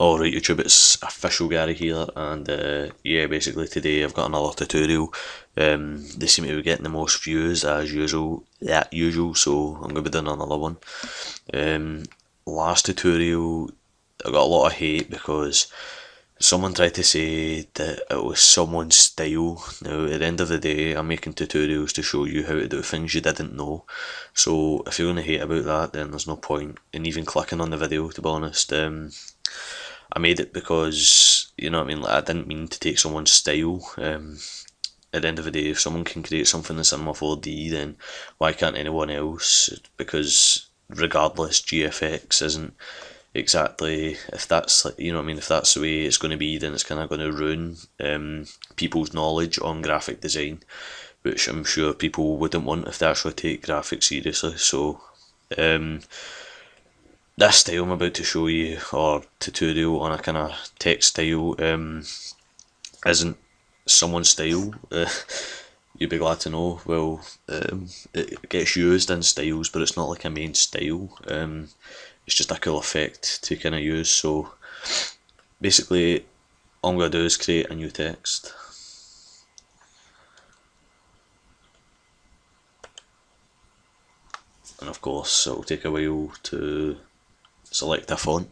Alright YouTube, it's official Gary here and uh, yeah basically today I've got another tutorial. Um, they seem to be getting the most views as usual, yeah, usual so I'm going to be doing another one. Um, last tutorial I got a lot of hate because someone tried to say that it was someone's style. Now at the end of the day I'm making tutorials to show you how to do things you didn't know. So if you're going to hate about that then there's no point in even clicking on the video to be honest. Um, I made it because you know what I mean. Like, I didn't mean to take someone's style. Um, at the end of the day, if someone can create something that's in Cinema 4D, then why can't anyone else? Because regardless, GFX isn't exactly if that's like you know I mean. If that's the way it's going to be, then it's kind of going to ruin um, people's knowledge on graphic design, which I'm sure people wouldn't want if they actually take graphics seriously. So. Um, this style I'm about to show you, or tutorial on a kind of textile, um, isn't someone's style. Uh, you'd be glad to know. Well, um, it gets used in styles, but it's not like a main style. Um, it's just a cool effect to kind of use. So basically, all I'm going to do is create a new text. And of course, it'll take a while to select a font.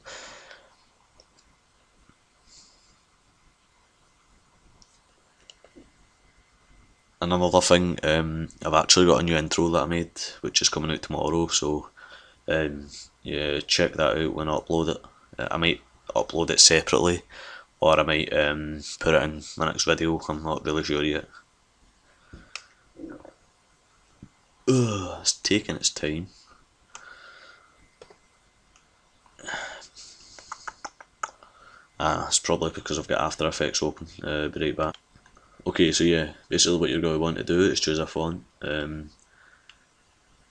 And another thing, um, I've actually got a new intro that I made, which is coming out tomorrow, so um, yeah, check that out when I upload it. Uh, I might upload it separately, or I might um, put it in my next video, I'm not really sure yet. Ugh, it's taking its time. Ah, it's probably because I've got After Effects open. Uh, be right back. Okay, so yeah, basically what you're going to want to do is choose a font. Um,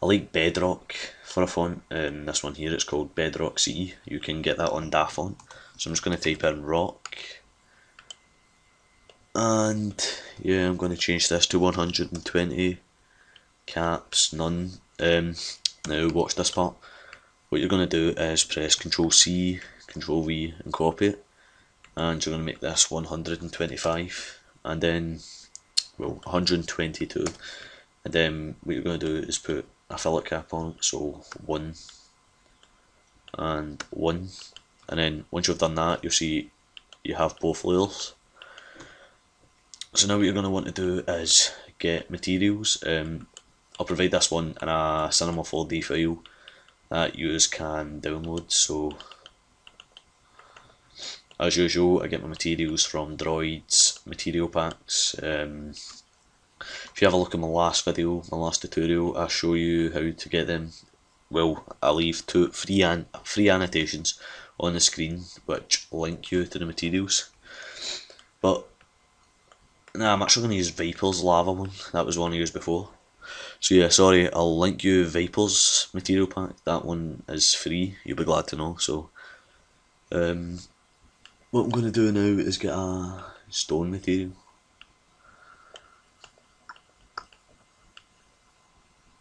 I like Bedrock for a font. Um, this one here, it's called Bedrock C. You can get that on DaFont. So I'm just going to type in Rock. And yeah, I'm going to change this to 120 caps, none. Um, now watch this part. What you're going to do is press Control C, Control V and copy it and you're going to make this 125 and then well 122 and then what you're going to do is put a fillet cap on so 1 and 1 and then once you've done that you'll see you have both layers. So now what you're going to want to do is get materials. Um, I'll provide this one in a Cinema 4D file that you can download. So as usual, I get my materials from Droids Material Packs. Um, if you have a look at my last video, my last tutorial, I show you how to get them. Well, I leave two free an free annotations on the screen which link you to the materials. But nah, I'm actually going to use Viper's lava one. That was one I used before. So yeah, sorry, I'll link you Viper's material pack. That one is free. You'll be glad to know. So um, what I'm going to do now is get a stone material.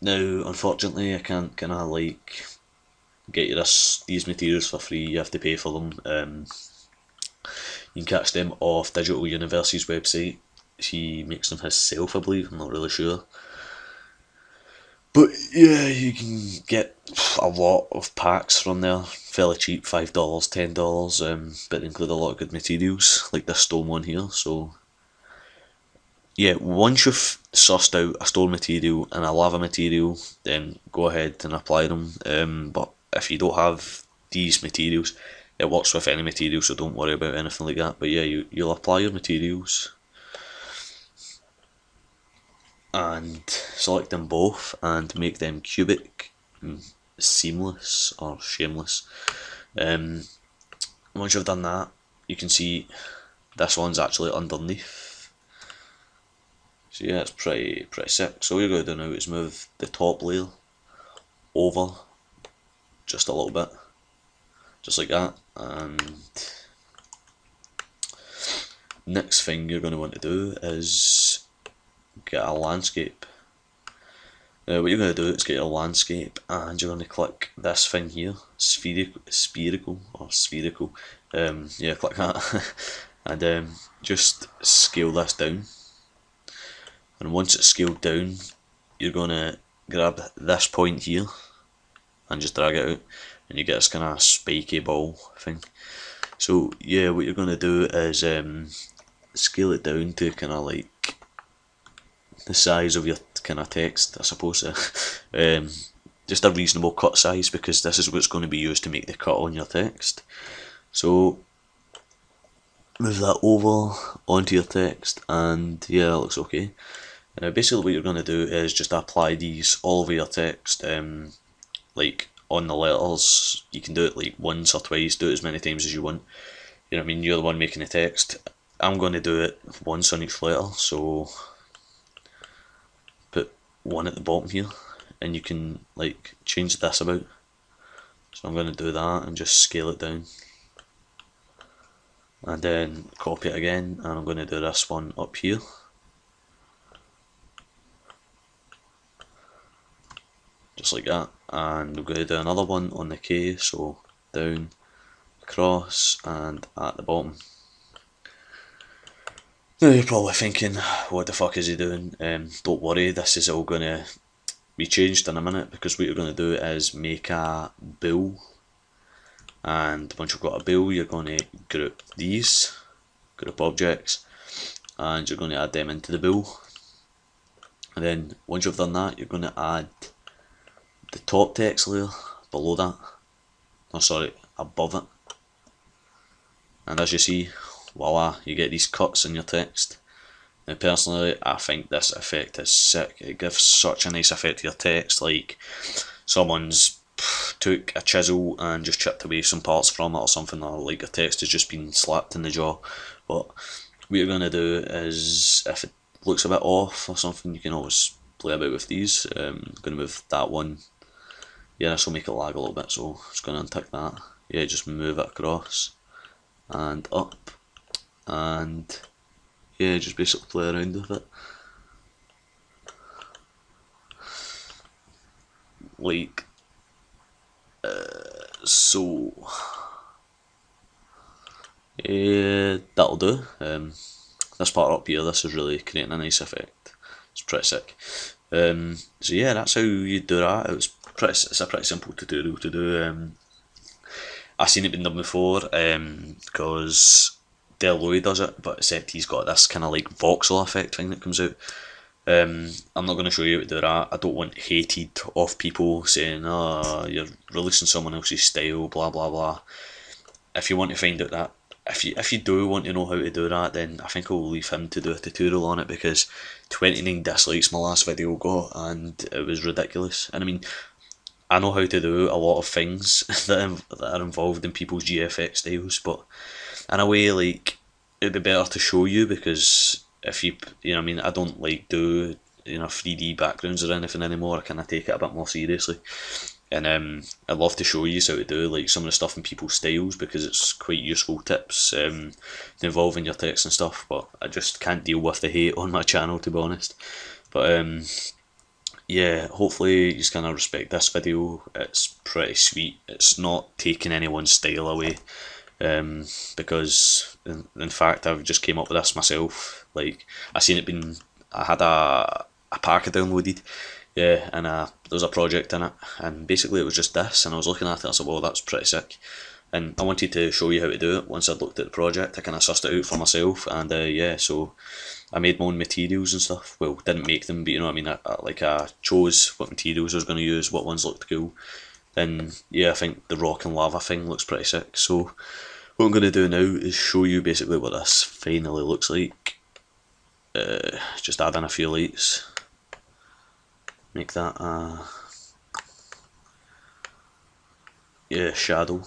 Now, unfortunately, I can't kind of like get you this these materials for free. You have to pay for them. Um, you can catch them off Digital Universe's website. He makes them himself, I believe. I'm not really sure. But yeah, you can get a lot of packs from there, fairly cheap, five dollars, ten dollars, um, but include a lot of good materials, like this stone one here. So yeah, once you've sussed out a stone material and a lava material, then go ahead and apply them. Um, but if you don't have these materials, it works with any material, so don't worry about anything like that. But yeah, you you'll apply your materials and select them both and make them cubic, seamless or shameless. Um, once you've done that, you can see this one's actually underneath. So yeah, it's pretty pretty sick. So what you're going to do now is move the top layer over just a little bit, just like that. And next thing you're going to want to do is get a landscape. Uh, what you're going to do is get your landscape and you're going to click this thing here, spherical, spherical or spherical, um, yeah click that. And um, just scale this down. And once it's scaled down you're going to grab this point here and just drag it out and you get this kind of spiky ball thing. So yeah what you're going to do is um, scale it down to kind of like the size of your kind of text I suppose um, just a reasonable cut size because this is what's going to be used to make the cut on your text. So move that over onto your text and yeah it looks okay. Uh, basically what you're going to do is just apply these all over your text um, like on the letters. You can do it like once or twice do it as many times as you want. You know what I mean? You're the one making the text. I'm going to do it once on each letter so one at the bottom here and you can like change this about. So I'm going to do that and just scale it down. And then copy it again and I'm going to do this one up here. Just like that. And I'm going to do another one on the K so down across and at the bottom now you're probably thinking what the fuck is he doing? Um, don't worry this is all going to be changed in a minute because what you're going to do is make a Boole and once you've got a Boole you're going to group these group objects and you're going to add them into the Boole. And then once you've done that you're going to add the top text layer below that. No sorry above it. And as you see voila you get these cuts in your text. Now personally I think this effect is sick. It gives such a nice effect to your text like someone's took a chisel and just chipped away some parts from it or something or like a text has just been slapped in the jaw. But what you're going to do is if it looks a bit off or something you can always play about with these. Um, I'm going to move that one. Yeah this will make it lag a little bit so just going to untick that. Yeah just move it across and up and yeah just basically play around with it like so yeah, that'll do. Um, this part up here, this is really creating a nice effect. It's pretty sick. Um, so yeah, that's how you do that. It was pretty, it's a pretty simple tutorial to do. Um, I've seen it been done before because Deloy does it, but except he's got this kind of like voxel effect thing that comes out. Um, I'm not going to show you to do that. I don't want hated off people saying, oh, you're releasing someone else's style, blah, blah, blah. If you want to find out that, if you if you do want to know how to do that, then I think I'll leave him to do a tutorial on it because 29 dislikes my last video got and it was ridiculous. And I mean, I know how to do a lot of things that, that are involved in people's GFX styles, but in a way, like, it'd be better to show you because if you you know I mean I don't like do you know 3D backgrounds or anything anymore. I kind of take it a bit more seriously. And um, I'd love to show you how to do like some of the stuff in people's styles because it's quite useful tips um, involving your text and stuff. But I just can't deal with the hate on my channel to be honest. But um, yeah, hopefully you kind of respect this video. It's pretty sweet. It's not taking anyone's style away um, because in, in fact I've just came up with this myself like I seen it been I had a a packet downloaded yeah and uh, there was a project in it and basically it was just this and I was looking at it I said well that's pretty sick and I wanted to show you how to do it once I'd looked at the project I kind of sussed it out for myself and uh, yeah so I made my own materials and stuff. Well didn't make them but you know what I mean? I, I, like I chose what materials I was going to use what ones looked cool. Then yeah I think the rock and lava thing looks pretty sick. So what I'm going to do now is show you basically what this finally looks like. Uh, just add in a few lights. Make that a yeah shadow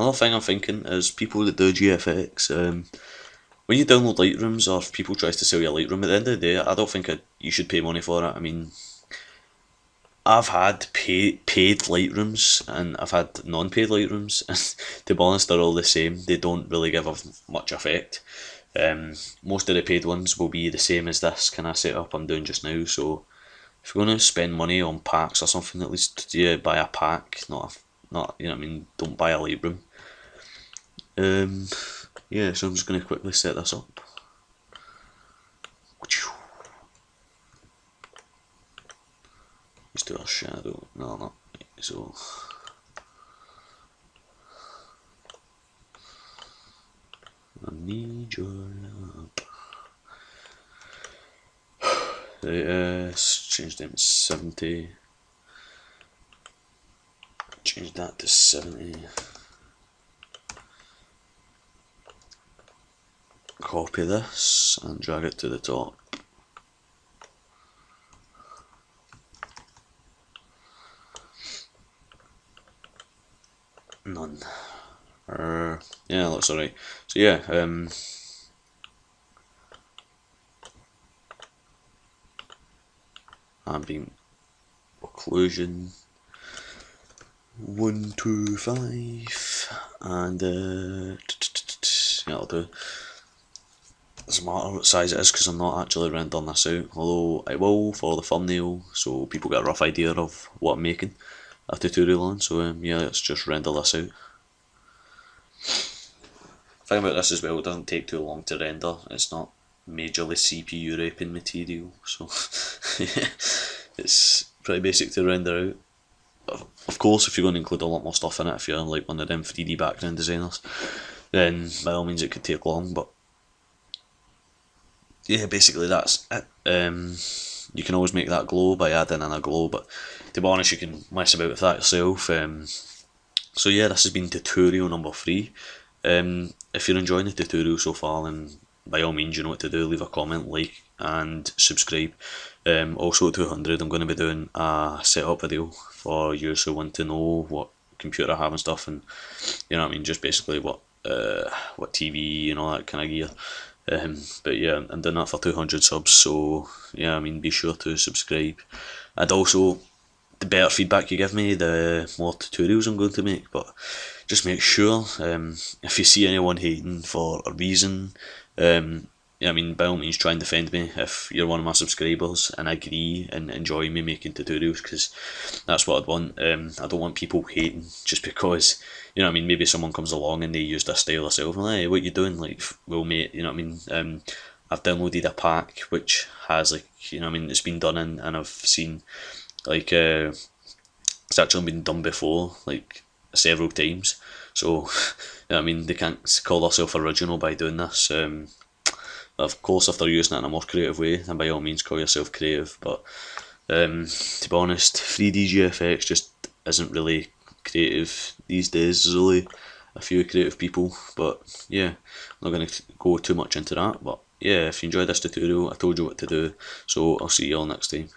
another thing I'm thinking is people that do GFX um, when you download Lightrooms or if people tries to sell you a Lightroom at the end of the day I don't think you should pay money for it I mean I've had pay, paid Lightrooms and I've had non-paid Lightrooms and to be honest they're all the same they don't really give off much effect Um, most of the paid ones will be the same as this kind of setup I'm doing just now. So if you're going to spend money on packs or something, at least yeah, buy a pack, not a, not you know I mean. Don't buy a Lightroom. Um, yeah, so I'm just going to quickly set this up. Let's do a shadow. No, not so. I need your love. Let's change them to 70. Change that to 70. Copy this and drag it to the top. None. Uh, yeah, looks alright. So yeah, um, ambient occlusion one two five and uh, yeah, I'll do doesn't matter what size it is because I'm not actually rendering this out although I will for the thumbnail so people get a rough idea of what I'm making a tutorial on so um, yeah let's just render this out thing about this as well, it doesn't take too long to render. It's not majorly CPU raping material, so it's pretty basic to render out. Of course, if you're going to include a lot more stuff in it, if you're like one of them 3D background designers, then by all means it could take long, but yeah, basically that's it. Um, you can always make that glow by adding in a glow, but to be honest, you can mess about with that yourself. Um, so yeah, this has been tutorial number three. Um, if you're enjoying the tutorial so far, then by all means, you know what to do. Leave a comment, like, and subscribe. Um, also at 200, I'm going to be doing a setup video for you who want to know what computer I have and stuff, and you know what I mean, just basically what uh, what TV and all that kind of gear. Um, but yeah, I'm doing that for 200 subs, so yeah, I mean, be sure to subscribe. And also, the better feedback you give me, the more tutorials I'm going to make. But just make sure um, if you see anyone hating for a reason, um, I mean, by all means, try and defend me if you're one of my subscribers and agree and enjoy me making tutorials because that's what I'd want. Um, I don't want people hating just because, you know I mean, maybe someone comes along and they use their style of and hey, what you doing? Like, well, mate, you know what I mean? Um, I've downloaded a pack which has like, you know I mean, it's been done in and I've seen like, uh, it's actually been done before, like, several times. So, you know I mean, they can't call themselves original by doing this. Um, of course, if they're using it in a more creative way, then by all means call yourself creative. But um, to be honest, 3D GFX just isn't really creative these days. There's only a few creative people, but yeah, I'm not going to go too much into that. But yeah, if you enjoyed this tutorial, I told you what to do, so I'll see you all next time.